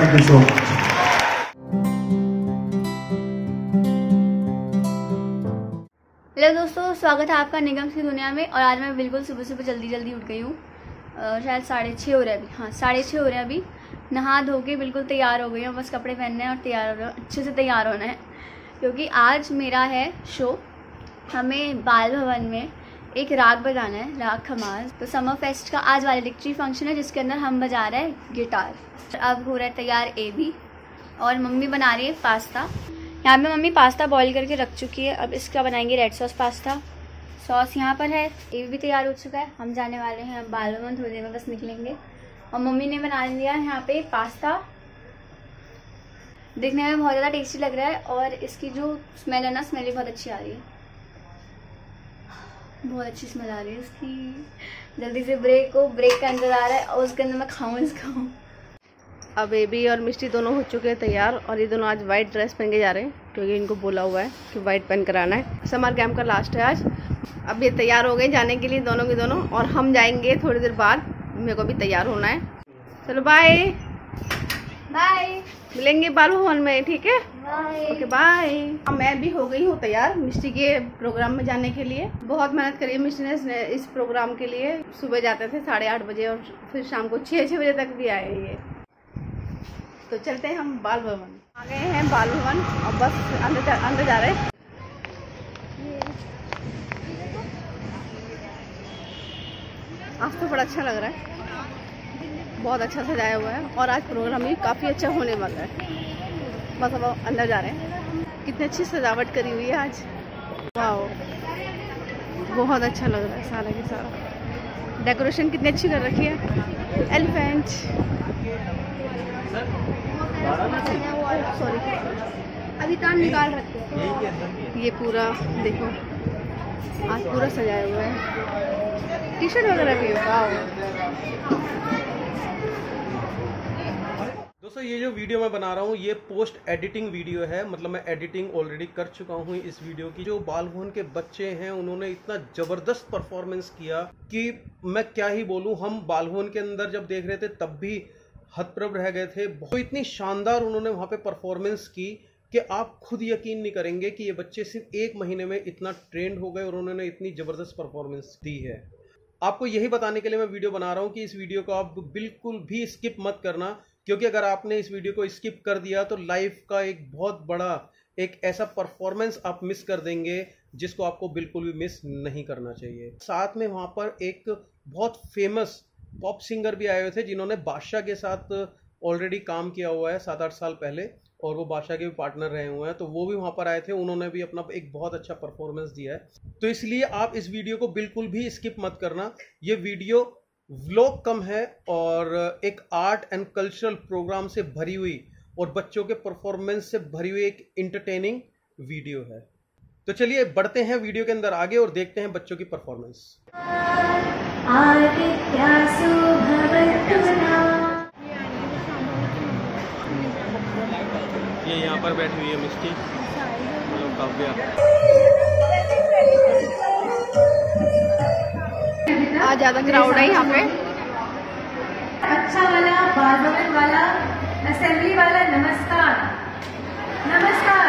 Thank you so much. Hello दोस्तों, स्वागत है आपका निगम की दुनिया में और आज मैं बिल्कुल सुबह सुबह जल्दी जल्दी उठ गई हूँ। शायद साढ़े छः हो रहे अभी। हाँ साढ़े छः हो रहे अभी। नहा धो के बिल्कुल तैयार हो गई हूँ, बस कपड़े पहनने हैं और तैयार हो, अच्छे से तैयार होना है। क्योंकि आज मेरा है शो, हमें बाल भवन में एक राग बजाना है, राग खमाज तो समर फेस्ट का आज वैलिडिक्ट्री फ़ंक्शन है, जिसके अंदर हम बजा रहे हैं गिटार अब हो रहा है तैयार ए भी और मम्मी बना रही है पास्ता यहाँ पे मम्मी पास्ता बॉईल करके रख चुकी है। अब इसका बनाएँगे रेड सॉस पास्ता सॉस यहाँ पर है। ये भी तैयार हो चुका है। हम जाने वाले हैं। अब बाल थोड़ी देर में बस निकलेंगे। और मम्मी ने बना लिया है यहाँ पे पास्ता देखने में बहुत ज़्यादा टेस्टी लग रहा है। और इसकी जो स्मेल है ना स्मेल भी बहुत अच्छी आ रही है। बहुत अच्छी स्मेल आ रही है उसकी। जल्दी से ब्रेक को ब्रेक का अंदर आ रहा है और उसके अंदर मैं खाऊं इसको। अब बेबी और मिष्टी दोनों हो चुके हैं तैयार और ये दोनों आज वाइट ड्रेस पहन के जा रहे हैं क्योंकि इनको बोला हुआ है कि वाइट पहन कराना है। समर कैम्प का लास्ट है आज। अब ये तैयार हो गए जाने के लिए दोनों के दोनों और हम जाएँगे थोड़ी देर बाद। मेरे को भी तैयार होना है। चलो बाय बाय मिलेंगे बाल भवन में ठीक है? ओके बाय मैं भी हो गई हूँ तैयार मिष्टी के प्रोग्राम में जाने के लिए। बहुत मेहनत करी है मिष्टी ने इस- प्रोग्राम के लिए। सुबह जाते थे साढ़े आठ बजे और फिर शाम को छः छः बजे तक भी आए ये। तो चलते हैं हम बाल भवन। आ गए हैं बाल भवन और बस अंदर जा, अंदर जा रहे हैं। आज तो बड़ा अच्छा लग रहा है। बहुत अच्छा सजाया हुआ है और आज प्रोग्राम भी काफ़ी अच्छा होने वाला है। बस अब अंदर जा रहे हैं। कितनी अच्छी सजावट करी हुई है आज। वाह बहुत अच्छा लग रहा है सारा के सारा डेकोरेशन कितनी अच्छी कर रखी है। एलिफेंट। सॉरी। अभी कान निकाल रखे हैं। ये पूरा, देखो। आज पूरा सजाया हुआ है। टी शर्ट वगैरह भी है। वाह दोस्तों, ये जो वीडियो मैं बना रहा हूँ, ये पोस्ट एडिटिंग वीडियो है। मतलब मैं एडिटिंग ऑलरेडी कर चुका हूँ इस वीडियो की। जो बाल भवन के बच्चे हैं, उन्होंने इतना ज़बरदस्त परफॉर्मेंस किया कि मैं क्या ही बोलूँ, हम बाल भवन के अंदर जब देख रहे थे, तब भी हतप्रभ रह गए थे। तो इतनी शानदार उन्होंने वहाँ पे परफॉर्मेंस की कि आप खुद यकीन नहीं करेंगे कि ये बच्चे सिर्फ़ एक महीने में इतना ट्रेंड हो गए और उन्होंने इतनी ज़बरदस्त परफॉर्मेंस दी है। आपको यही बताने के लिए मैं वीडियो बना रहा हूँ कि इस वीडियो को आप बिल्कुल भी स्किप मत करना। क्योंकि अगर आपने इस वीडियो को स्किप कर दिया तो लाइफ का एक बहुत बड़ा, एक ऐसा परफॉर्मेंस आप मिस कर देंगे जिसको आपको बिल्कुल भी मिस नहीं करना चाहिए। साथ में वहाँ पर एक बहुत फ़ेमस पॉप सिंगर भी आए हुए थे जिन्होंने बादशाह के साथ ऑलरेडी काम किया हुआ है सात आठ साल पहले और वो बादशाह के भी पार्टनर रहे हुए हैं तो वो भी वहाँ पर आए थे। उन्होंने भी अपना एक बहुत अच्छा परफॉर्मेंस दिया है। तो इसलिए आप इस वीडियो को बिल्कुल भी स्किप मत करना। ये वीडियो व्लॉग कम है और एक आर्ट एंड कल्चरल प्रोग्राम से भरी हुई और बच्चों के परफॉर्मेंस से भरी हुई एक इंटरटेनिंग वीडियो है। तो चलिए बढ़ते हैं वीडियो के अंदर आगे और देखते हैं बच्चों की परफॉर्मेंस ये यहाँ पर बैठी हुई है मिस्टी। मतलब काव्या। आज ज़्यादा क्राउड है यहाँ पे। अच्छा वाला बारहवन वाला असेंबली वाला नमस्कार। नमस्कार।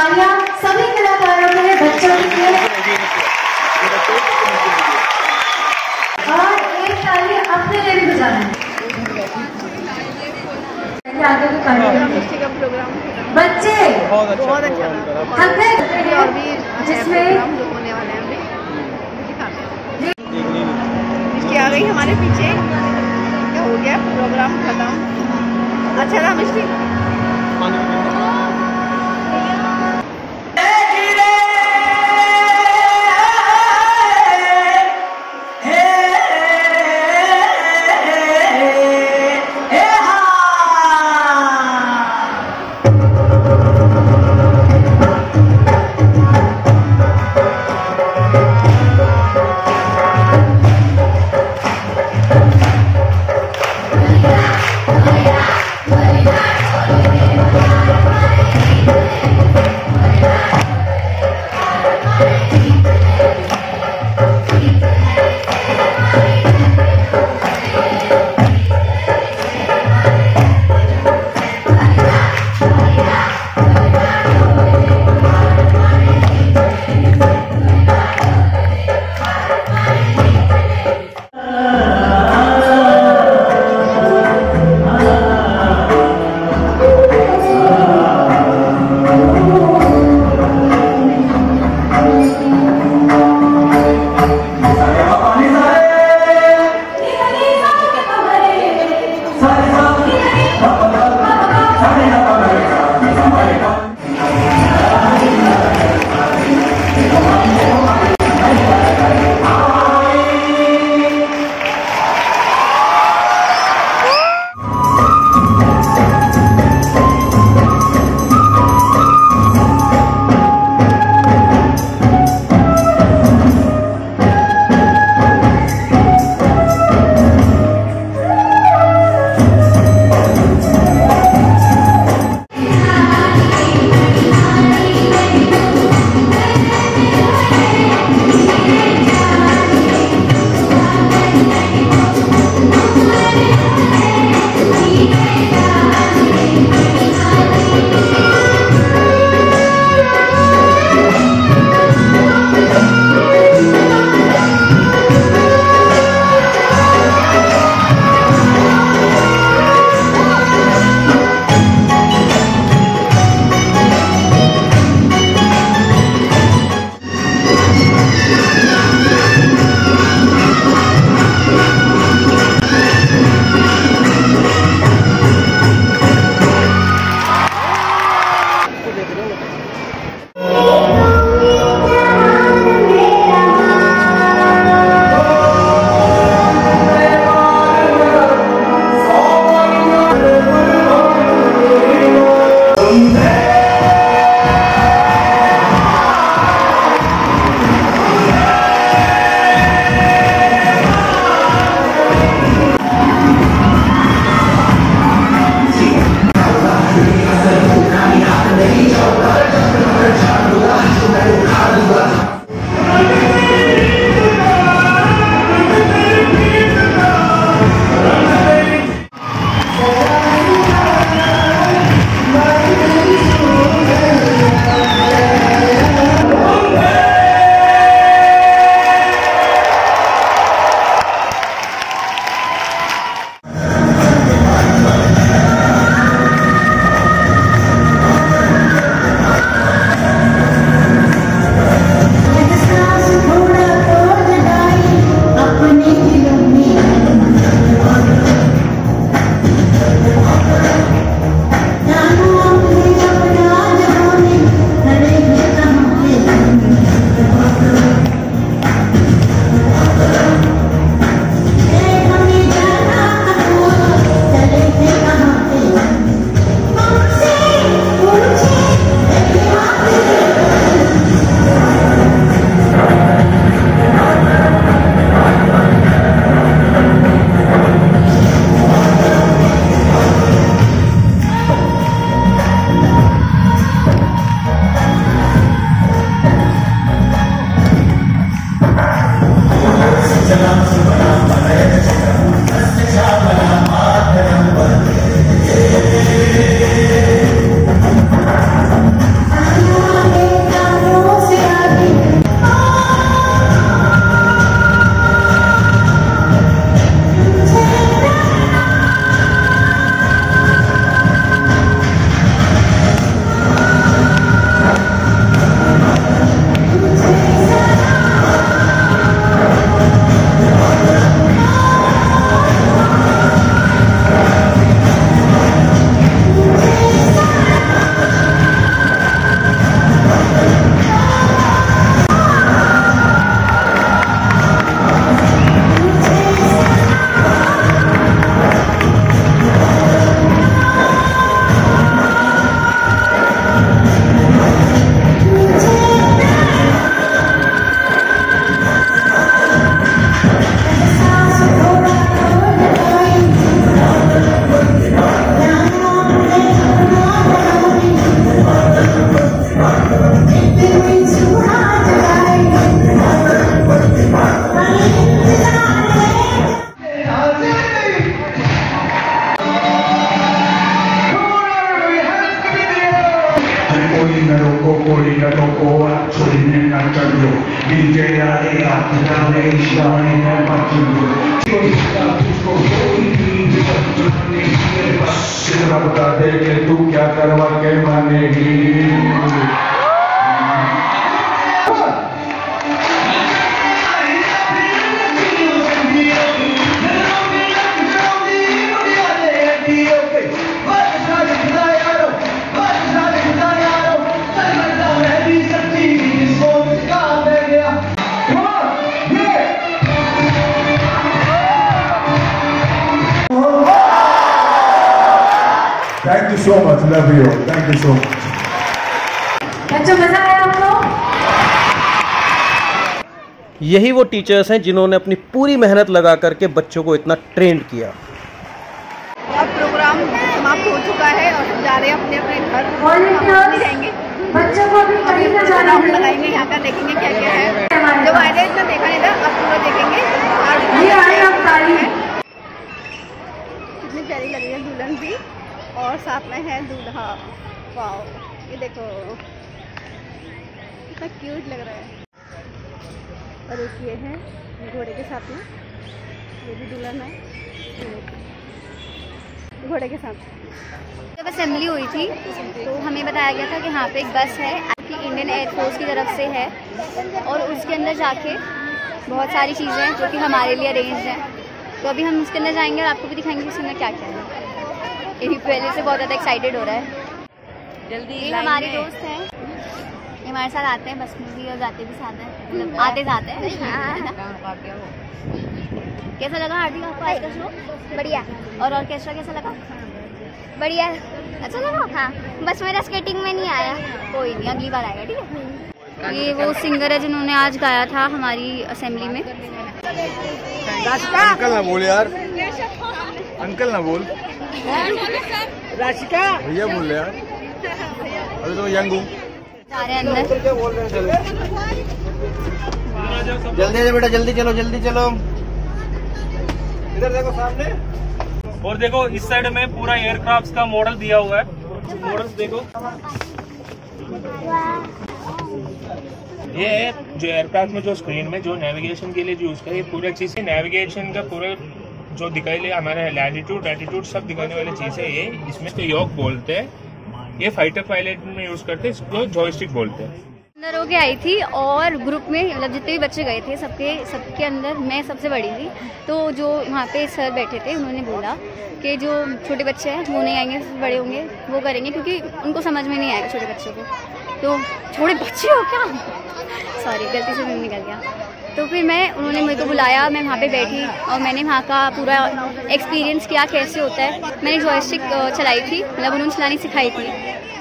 तालियाँ सभी कलाकारों के लिए बच्चों के लिए। और एक ताली अपने लिए भी बजाना आगे की कार्यक्रम बच्चे बहुत अच्छा बहुत अच्छा प्रोग्राम था करा। थक गए और भी है जिसमें आ गई हमारे पीछे। क्या हो गया? प्रोग्राम खत्म। अच्छा रहा दे कि तू क्या करवा के मानेगी so much. Love you. all. Thank you so much. बच्चों मज़ा आया आपको यही वो टीचर्स हैं जिन्होंने अपनी पूरी मेहनत लगा करके बच्चों को इतना ट्रेंड किया। अब प्रोग्राम समाप्त हो चुका है और जा रहे हैं अपने अपने घर। रहेंगे। बच्चों को भी अभी कहीं ना कुछ जाना लगाएँगे यहाँ का देखेंगे क्या क्या है। जब आए थे इतना देखा नहीं था अब पूरा देखेंगे। और ये आए अब ताली कितनी प्यारी लग रही है दुल्हन भी। और साथ में है दूल्हा। वाओ, ये देखो। कितना क्यूट लग रहा है। और एक ये है, घोड़े के साथ में। ये भी दुल्हन है। घोड़े के साथ। जब असेंबली हुई थी तो हमें बताया गया था कि यहाँ पे एक बस है, आपकी इंडियन एयरफोर्स की तरफ़ से है। और उसके अंदर जाके बहुत सारी चीज़ें हैं जो कि हमारे लिए अरेंज हैं। तो अभी हम उसके अंदर जाएँगे और आपको भी दिखाएँगे उसके अंदर क्या क्या है। ये भी पहले से बहुत ज़्यादा एक्साइटेड हो रहा है। जल्दी ये हमारे दोस्त हैं। ये हमारे साथ आते हैं बस में भी और जाते भी साथ हैं। मतलब आते जाते हैं। कैसा लगा हार्दिक आपको आज का शो बढ़िया। और ऑर्केस्ट्रा कैसा लगा? बढ़िया। अच्छा लगा? हाँ। बस मेरा स्केटिंग में नहीं आया। कोई नहीं अगली बार आएगा ठीक है? ये वो सिंगर है जिन्होंने आज गाया था हमारी असेंबली में। अंकल ना बोल यार। अंकल ना बोल। राशिका? भैया बोल रहे यार अभी तो यंग हूँ। हैं जल्दी से बेटा जल्दी चलो जल्दी चलो। इधर देखो सामने। और देखो इस साइड में पूरा एयरक्राफ्ट का मॉडल दिया हुआ है। मॉडल्स देखो। ये जो एयरक्राफ्ट में जो स्क्रीन में जो नेविगेशन के लिए जो यूज़ करे ये पूरा चीज़ नेविगेशन का पूरा जो दिखाई ले, हमारे लैटिट्यूड एटीट्यूड सब दिखाने वाली चीज़ है ये। इसमें तो योग बोलते हैं। ये फाइटर पायलट में यूज़ करते हैं, इसको जॉयस्टिक बोलते हैं। अंदर होके आई थी और ग्रुप में मतलब जितने भी बच्चे गए थे, सबके सबके अंदर मैं सबसे बड़ी थी। तो जो वहाँ पे सर बैठे थे, उन्होंने बोला कि जो छोटे बच्चे हैं, वो नहीं आएँगे, बड़े होंगे, वो करेंगे, क्योंकि उनको समझ में नहीं आएगा छोटे बच्चों को। तो छोटे बच्चे हो क्या? सॉरी गलती से मुँह निकल गया। तो फिर मैं, उन्होंने मेरे को बुलाया, मैं वहाँ पे बैठी और मैंने वहाँ का पूरा एक्सपीरियंस किया, कैसे होता है। मैंने जॉयस्टिक चलाई थी मतलब उन्होंने चलानी सिखाई थी।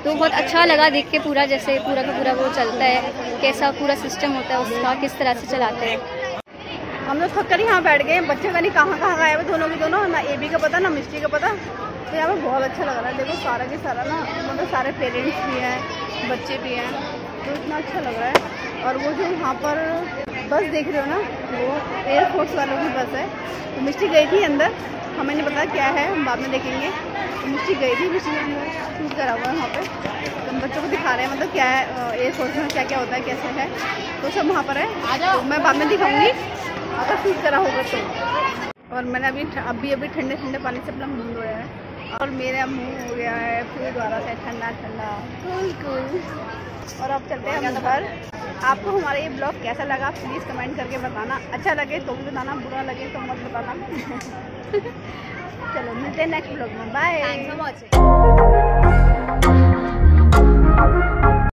तो बहुत अच्छा लगा देख के पूरा, जैसे पूरा का पूरा वो चलता है, कैसा पूरा सिस्टम होता है, उसका किस तरह से चलाते हैं। हम लोग थक कर यहाँ बैठ गए, बच्चे का नहीं कहाँ कहाँ गए दोनों के दोनों, ना ए बी का पता, ना मिस्ट्री का पता। तो यहाँ पर बहुत अच्छा लग रहा है देखो सारा के सारा ना मतलब सारे पेरेंट्स भी हैं बच्चे भी हैं तो इतना अच्छा लग रहा है। और वो जो वहाँ पर बस देख रहे हो ना, वो एयरफोर्स वालों की बस है। तो मिस्ट्री गई थी अंदर। हमें नहीं पता क्या है, हम बाद में देखेंगे। तो मिस्ट्री गई थी मिस्ट्री ने अंदर शूट करा हुआ है वहाँ पर तो हम बच्चों को दिखा रहे हैं मतलब क्या है एयरफोर्स में क्या क्या होता है, कैसे है। तो सब वहाँ पर है। तो मैं बाद में दिखाऊँगी। अगर शूट करा होगा तो। और मैंने अभी अभी अभी ठंडे ठंडे पानी से अपना मुँह धोया और मेरा मुँह हो गया है फिर दोबारा से ठंडा ठंडा। कूल कूल और अब चलते हैं हम घर। आपको हमारा ये ब्लॉग कैसा लगा प्लीज़ कमेंट करके बताना। अच्छा लगे तो भी बताना बुरा लगे तो मत बताना। चलो मिलते हैं नेक्स्ट ब्लॉग में। बाय